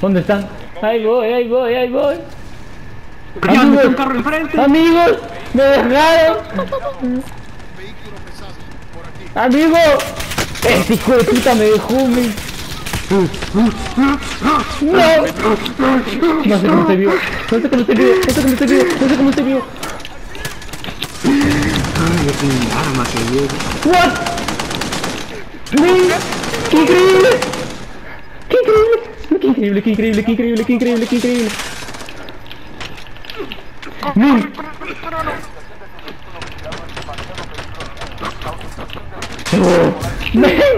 ¿Dónde están? Ahí voy, ahí voy, ahí voy. Está un carro enfrente. Amigos, me dejaron. Amigo, este hijo de puta me dejó, me. No, no sé cómo estoy vivo, no sé cómo estoy vivo, no sé cómo estoy vivo, no sé cómo estoy vivo. Ay, yo tengo un arma que yo. What? ¡Qué increíble! ¡Qué increíble! ¡Qué increíble, qué increíble, qué increíble, qué increíble! ¡Min! ¡Oh! ¡Men!